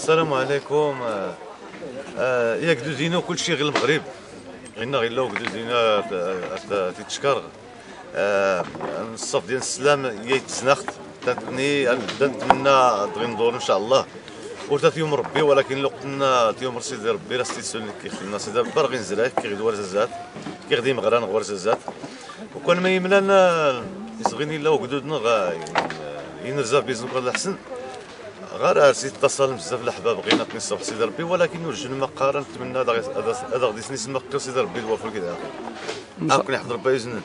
السلام عليكم. آه، آه، يا قدو زينو كل شيء غير المغرب. غينا غير لو قدو زينو آه، تتشكر الصف ديال السلام يتزنخت تاتني نتمنى دغي ندور إن شاء الله. ورتا يوم ربي ولكن لو قلنا يوم سيدي ربي راه سيدي كيخلينا سيدي ربي راه غينزل كيغدو ورزازات كيغدي مغران ورزازات وكان ما يملانا يصغيني لا وقدودنا ينرزا الله احسن غير سي اتصل بزاف الاحباب بغينا نصف سيدي ربي ولكن ورجل ما قارن نتمنى هذا غادي سني سما سيدي ربي الوفر كذا هاكم يحضر بايزن